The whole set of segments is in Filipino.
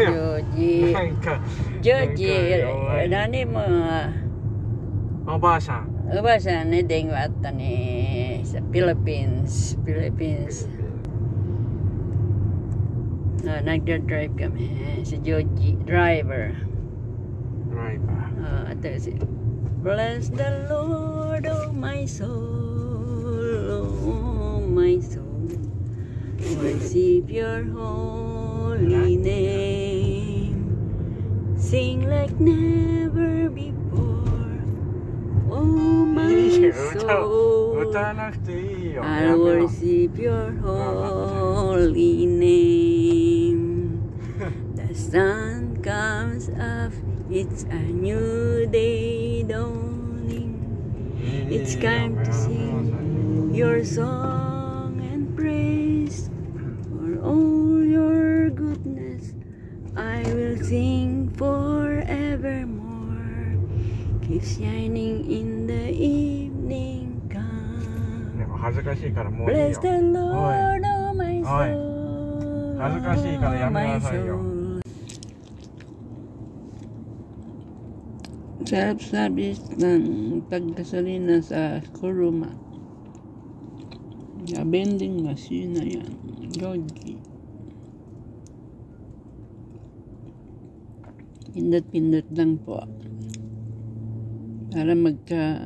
Joji なんかジョージなんか何もおばあさん o ba sa ni ding wata ni sa Philippines Philippines na nagda-drive kami si Joji driver ドライバー Ah, ito si Bless the Lord, oh my soul, oh my soul. Worship your holy name. Sing like never before. Oh my soul. I worship your holy name. The sun comes up, it's a new day dawning. It's time to sing your song and praise for all your goodness. I will sing Keep shining in the evening で come. も恥ずかしいからもういい Bless よ the Lord, oh my soul. 恥ずかしいからやめなさいよ my soul. Sarap service ng pagkasalina sa Kuruma. Na vending machine na yan. Gogi. Pindot-pindot lang po. Para magka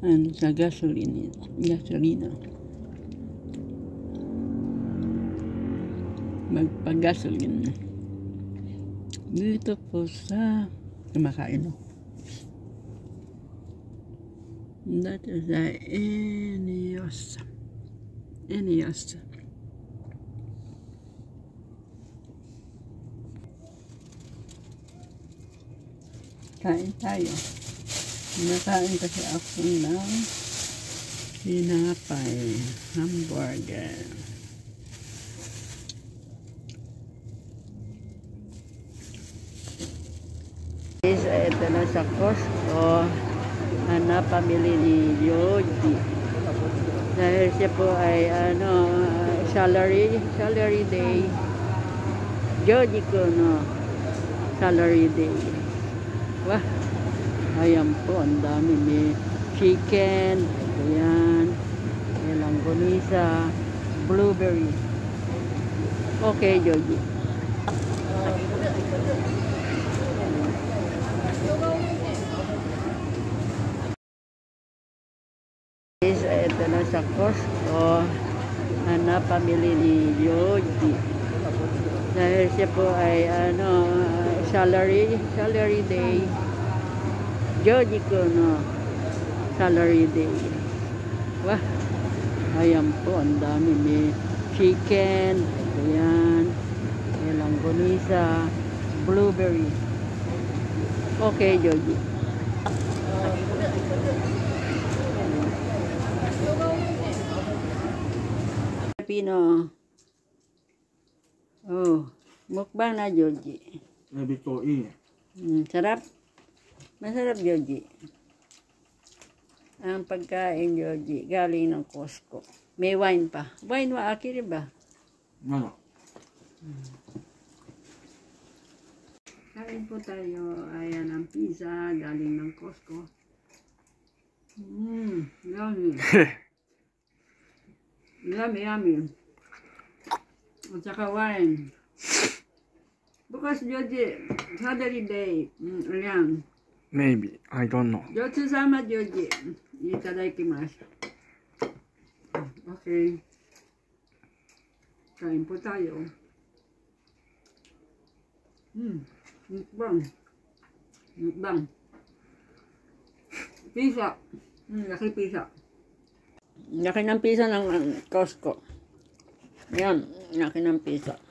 ano sa gasoline gasolina. Magpagasolin dito po sa kumakain no dito sa Enios. Enios kain tayo nakain kasi ako ng Sinapay, hamburger. Guys, ito na sa Costco. Hanap pamili ni Yogi. Dahil siya po ay ano, salary, salary day. Yogi ko no, salary day. Wah, ayan po, ang dami ni chicken, ayan, may langgonisa, blueberry. Okay, Yogi. Guys, ito na sa Costco. Hanap pamili ni Yogi. Dahil siya po ay ano, salary, salary day. Yogi ko no, salary day. Wah, ayan po, ang dami ni chicken, ayan, may langgonisa, blueberry. Okay, Yogi. Filipino. Oh, mukbang na, Yogi. Sabi ko, i. Mm, sarap. Masarap, Yogi. Ang pagkain, Yogi, galing ng Costco. May wine pa. Wine wa, akiri ba? Ano? Kain po tayo. Ayan ang pizza galing ng Costco. Mmm, yummy. yummy, yummy. At saka wine. Bukas Joji, Saturday day. Mm. Maybe. I don't know. Yotsuzama Joji. Itadakimasu. Okay. Kain po tayo. Hmm. Mukbang. Mukbang. Pizza. Hmm, laki pizza. Laki ng pizza. ng uh, Costco. Ayan. Laki ng pizza.